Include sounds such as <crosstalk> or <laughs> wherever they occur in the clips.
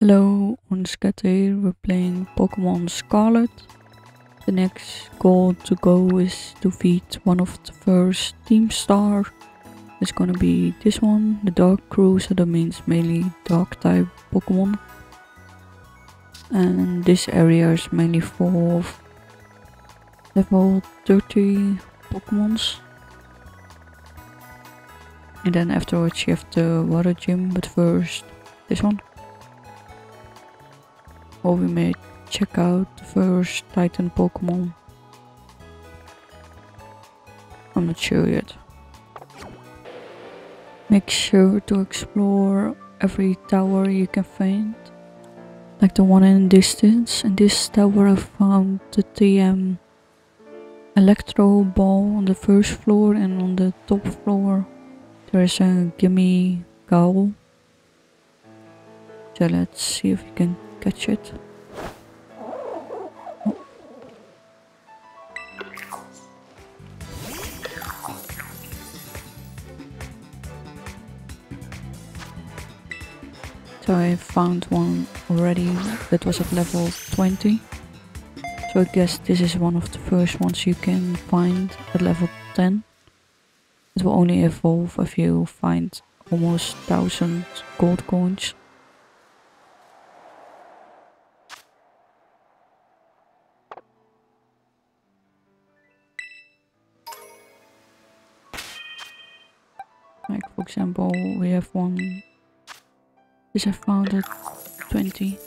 Hello, on here, we're playing Pokemon Scarlet. The next goal to go is to defeat one of the first Team Star. It's gonna be this one, the Dark Crew, so that means mainly Dark type Pokemon. And this area is mainly of level 30 Pokemons. And then afterwards you have the water gym, but first this one. Or we may check out the first Titan Pokemon. I'm not sure yet. Make sure to explore every tower you can find. Like the one in the distance. In this tower I found the TM Electro Ball on the first floor and on the top floor there's a Gimme. So let's see if we can it. So I found one already that was at level 20. So I guess this is one of the first ones you can find at level 10. It will only evolve if you find almost 1000 gold coins. Example, we have one. This I found at 20.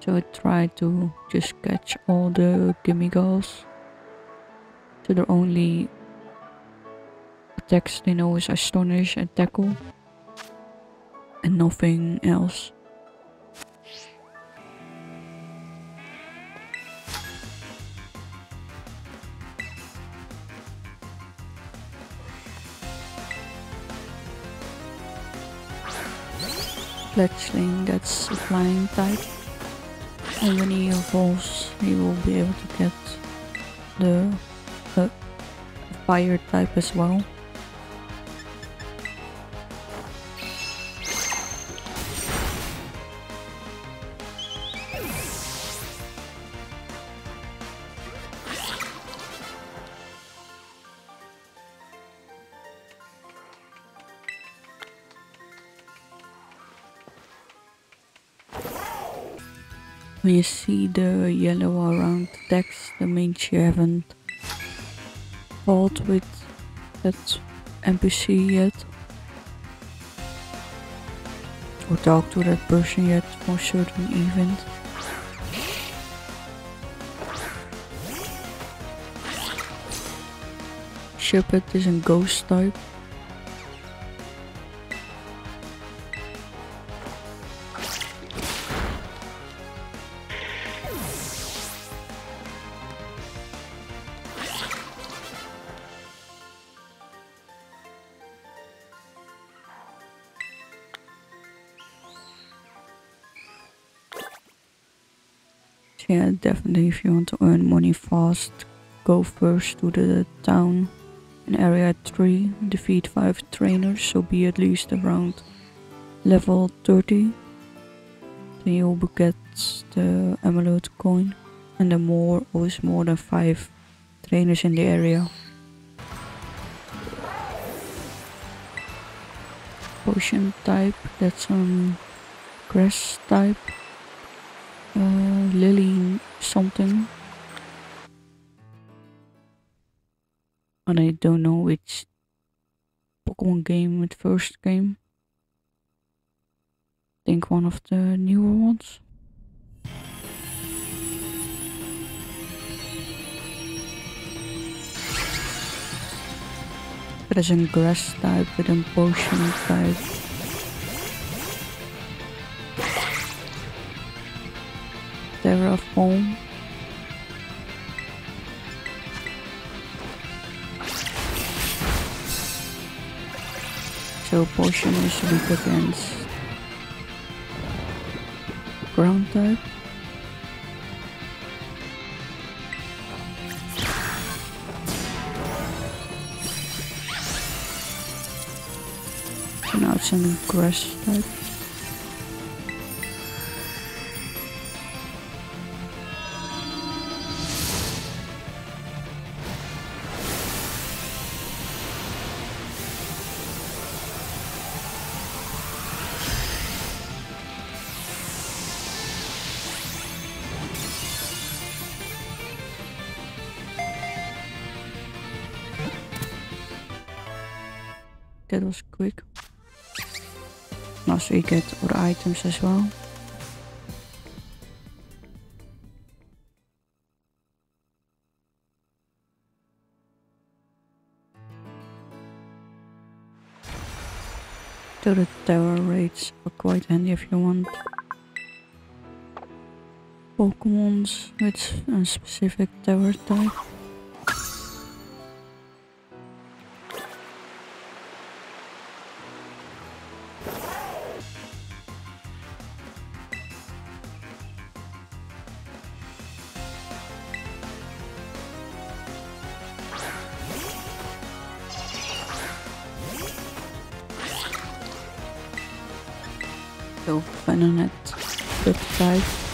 So I tried to just catch all the Gimmighouls. So the only attacks they know is Astonish and Tackle. And nothing else. Fletchling, that's a flying type. And when he evolves, he will be able to get the uh, fire type as well. When you see the yellow around the text, that means you haven't fought with that NPC yet. Or talked to that person yet for certain event. Shuppet is a ghost type. Yeah, definitely if you want to earn money fast, go first to the town in area 3, defeat 5 trainers, so be at least around level 30. Then you'll get the emerald coin and the more always more than 5 trainers in the area. Poison type, that's on grass type uh, Lily something. And I don't know which Pokemon game it first came. I think one of the newer ones. There's a grass type with a poison type. Terraform. So poison is weak against ground type. So now it's in grass type. Quick. Now so you get other items as well. So the tower raids are quite handy if you want Pokemons with a specific tower type. 155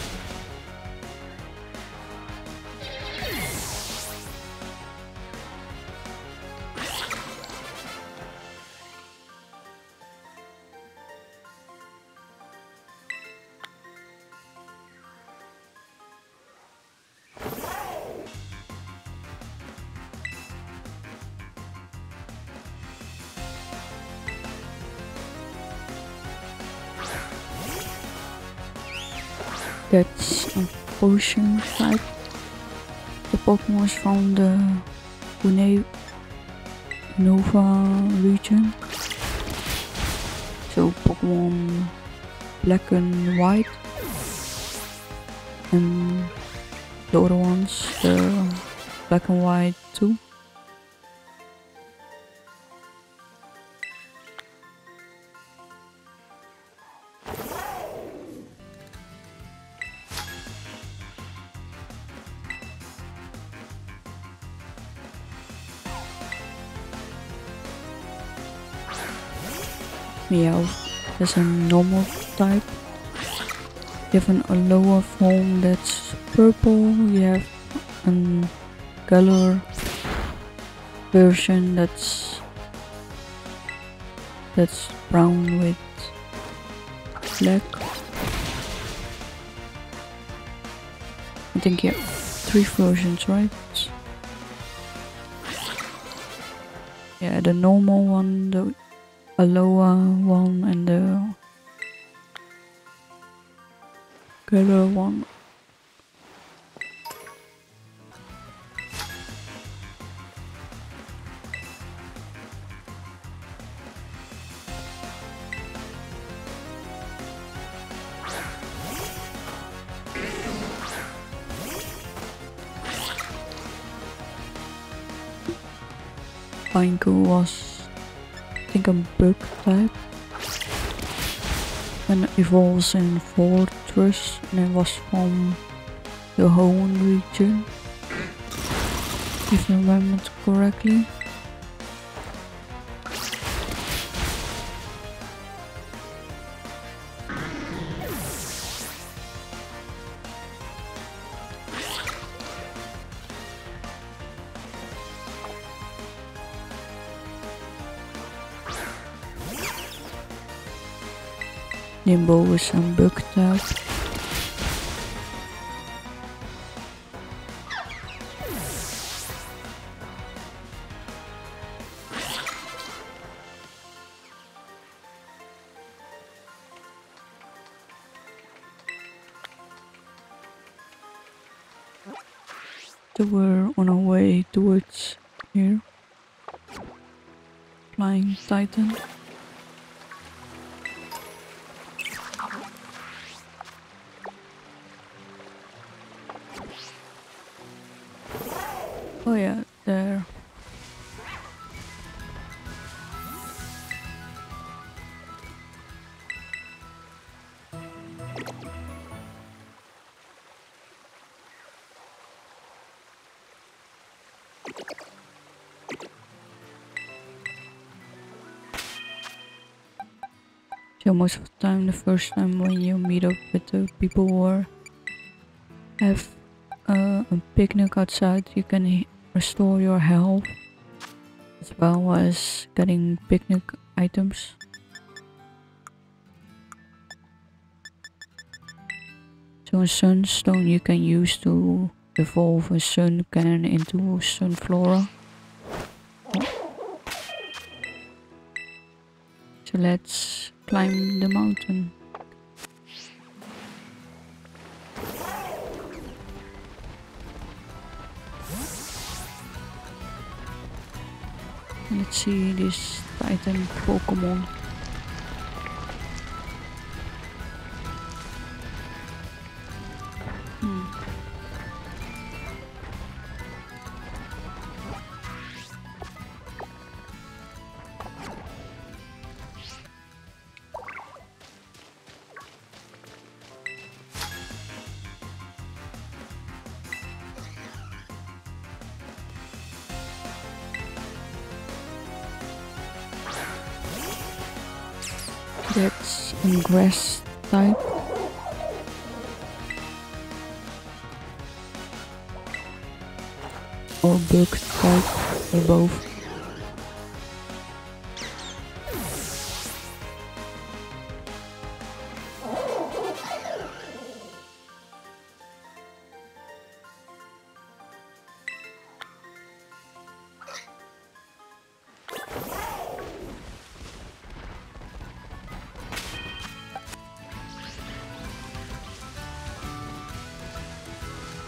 een potion site De Pokémon's van de Pune Nova region. Zo Pokémon Black and White. En de other ones, de Black and White 2. Meowth as a normal type. You have an form that's purple, you have a color version that's that's brown with black. I think you have three versions, right? Yeah, the normal one, the Alola one and the color one. Pineco was think a bug type and evolves in Forretress and it was from the Hoenn region if I remember correctly. Nymble with some bug type. So we're on our way towards here. Flying Titan. Oh yeah, there. So most of the time, the first time when you meet up with the people who are, have uh, a picnic outside, you can restore your health as well as getting picnic items. So a sunstone you can use to evolve a Sunkern into Sunflora. So let's climb the mountain. Let's see this Titan Pokemon. Or bug type, or both.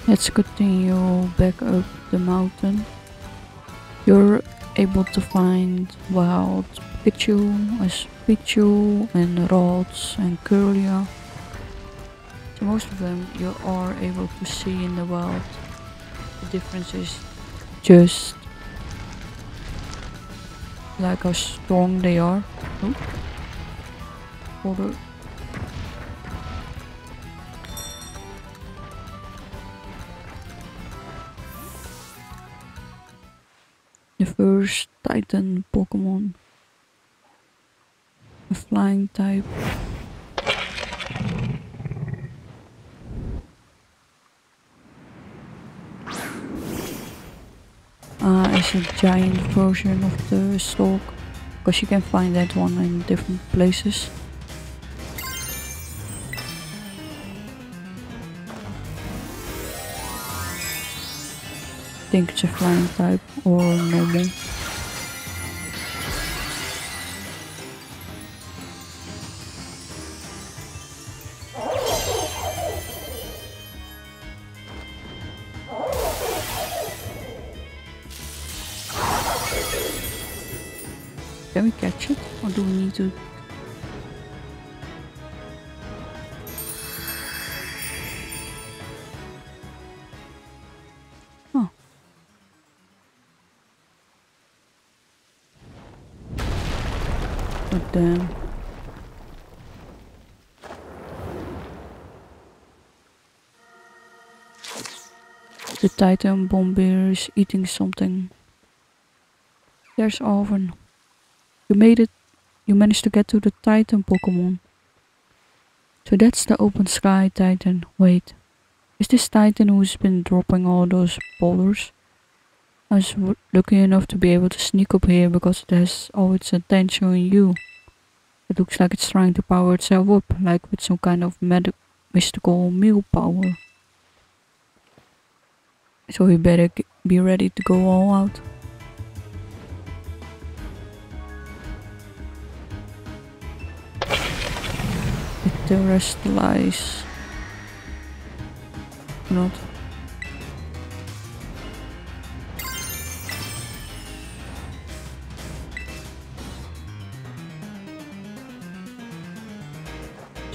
Let's continue back up the mountain. You're able to find wild Pikachu, as Pichu and Ralts and Kirlia. So most of them you are able to see in the wild. The difference is just like how strong they are. Oh. The first Titan Pokemon. A flying type. Uh, as a giant version of the stalk, because you can find that one in different places. Think flying type or normal. Can we catch it or do we need to The Titan Bombir is eating something. There's Arven. You made it. You managed to get to the Titan Pokemon. So that's the open sky Titan. Wait. Is this Titan who's been dropping all those boulders? I was lucky enough to be able to sneak up here because it has all its attention on you. It looks like it's trying to power itself up, like with some kind of mystical meal power. So we better be ready to go all out. The rest lies. Not.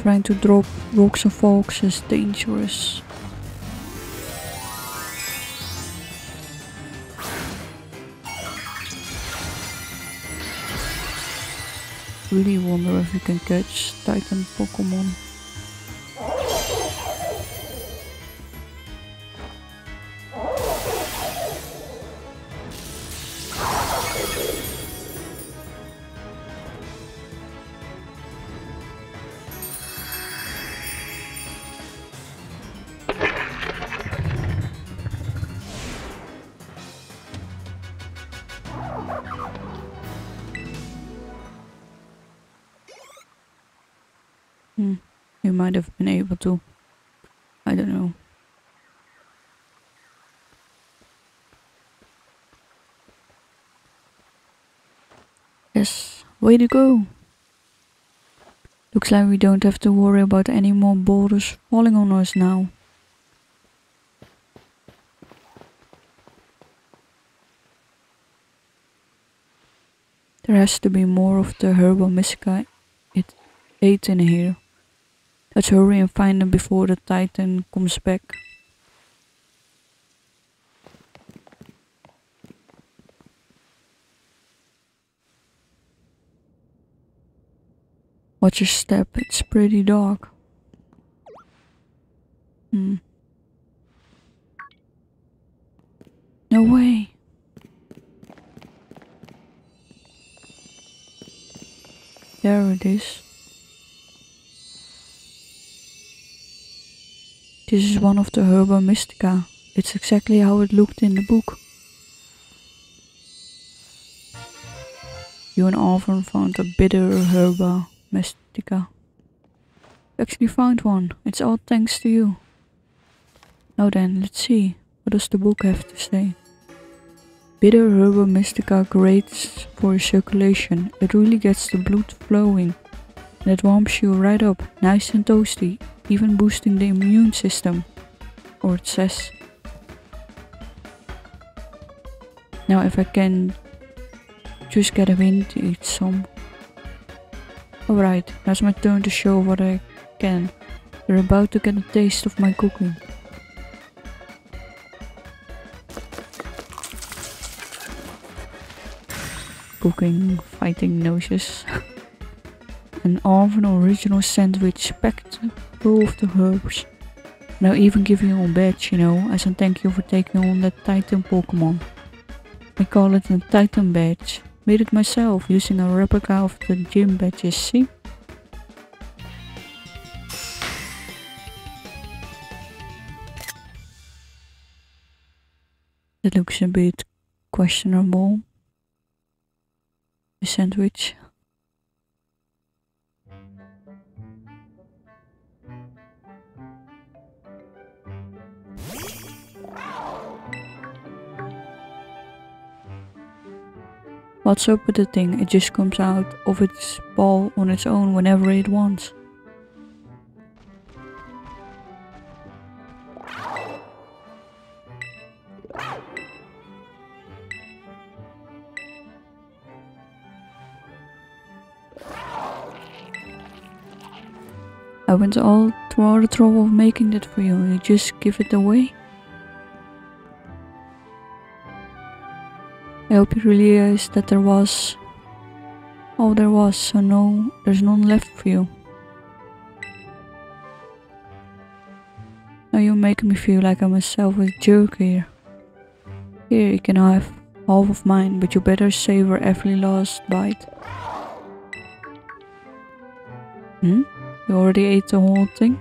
Trying to drop rocks and folks is dangerous. Really wonder if we can catch Titan Pokemon. Might have been able to. I don't know. Yes, way to go. Looks like we don't have to worry about any more boulders falling on us now. There has to be more of the Herba Mystica it ate in here. Let's hurry and find them before the Titan comes back. Watch your step, it's pretty dark. Hmm. No way. There it is. This is one of the Herba Mystica. It's exactly how it looked in the book. You and Arven found a bitter Herba Mystica. You actually found one. It's all thanks to you. Now then, let's see. What does the book have to say? Bitter Herba Mystica great for circulation. It really gets the blood flowing. And it warms you right up, nice and toasty, even boosting the immune system. Or it says. Now if I can just get a wind to eat some. Alright, now it's my turn to show what I can. You're about to get a taste of my cooking. Cooking, fighting noses. <laughs> An Arven original sandwich packed full of the herbs. And I'll even give you a badge, you know, as a thank you for taking on that Titan Pokemon. I call it a Titan badge. Made it myself using a replica of the gym badges, see? That looks a bit questionable. The sandwich. What's up with the thing? It just comes out of its ball on its own whenever it wants. I went all through all the trouble of making that for you and you just give it away? Hope you realize that there was all there was, so no, there's none left for you. Now you're making me feel like I'm a selfish jerk here. Here, you can have half of mine, but you better savor every last bite. Hmm? You already ate the whole thing?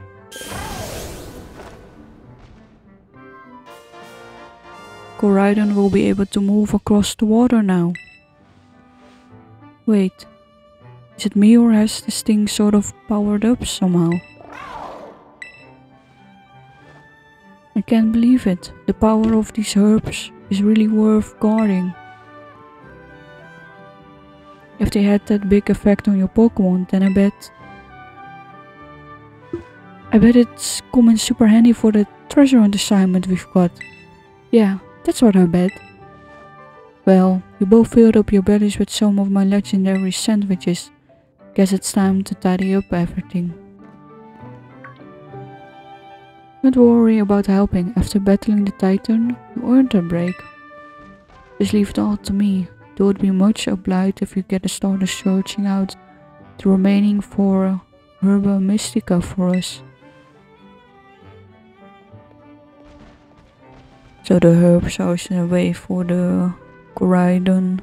Koraidon will be able to move across the water now. Wait, is it me or has this thing sort of powered up somehow? I can't believe it. The power of these herbs is really worth guarding. If they had that big effect on your Pokemon, then I bet... I bet it's coming super handy for the treasure hunt assignment we've got. Yeah, that's what I bet. Well, you both filled up your bellies with some of my legendary sandwiches. Guess it's time to tidy up everything. Don't worry about helping. After battling the Titan, you earned a break. Just leave it all to me. Though would be much obliged if you get started searching out the remaining four Herba Mystica for us. So the herbs are in a way for the Koraidon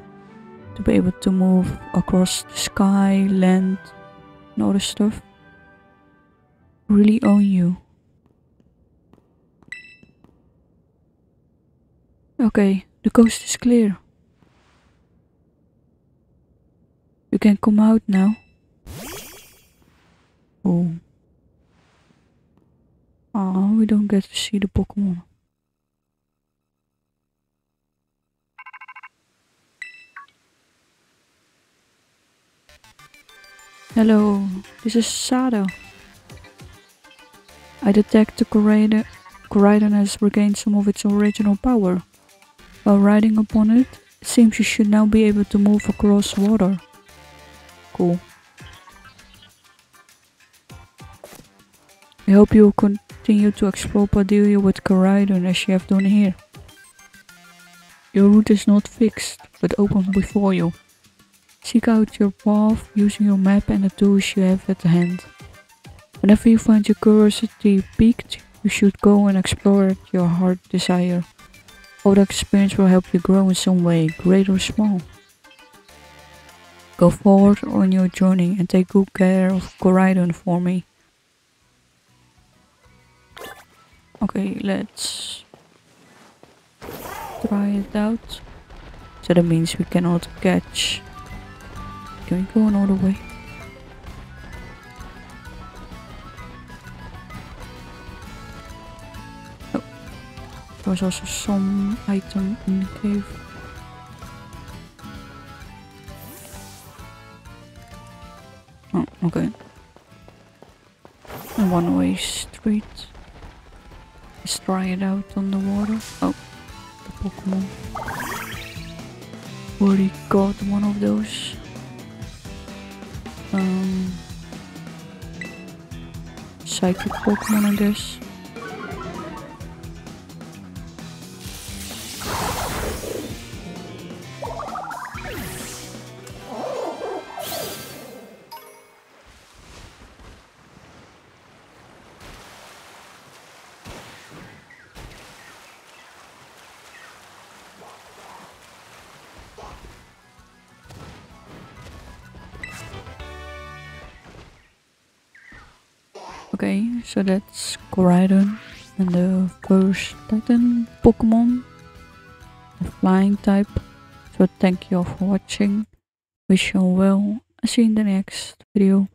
to be able to move across the sky, land, and all this stuff. Really own you. Okay, the coast is clear. You can come out now. Oh, Oh, we don't get to see the Pokemon. Hello, this is Sada. I detect the Koraidon has regained some of its original power. While riding upon it, it seems you should now be able to move across water. Cool. I hope you will continue to explore Paldea with Koraidon as you have done here. Your route is not fixed, but open before you. Seek out your path using your map and the tools you have at hand. Whenever you find your curiosity piqued, you should go and explore your heart desire. All the experience will help you grow in some way, great or small. Go forward on your journey and take good care of Koraidon for me. Okay, let's try it out. So that means we cannot catch can we go all the way? Oh, there was also some item in the cave. Oh, okay. A one-way street. Let's try it out on the water. Oh, the Pokemon. Already got one of those. Um, psychic Pokemon, I so that's Koraidon and the first Titan Pokemon, the flying type. So thank you all for watching, wish you all well, I'll see you in the next video.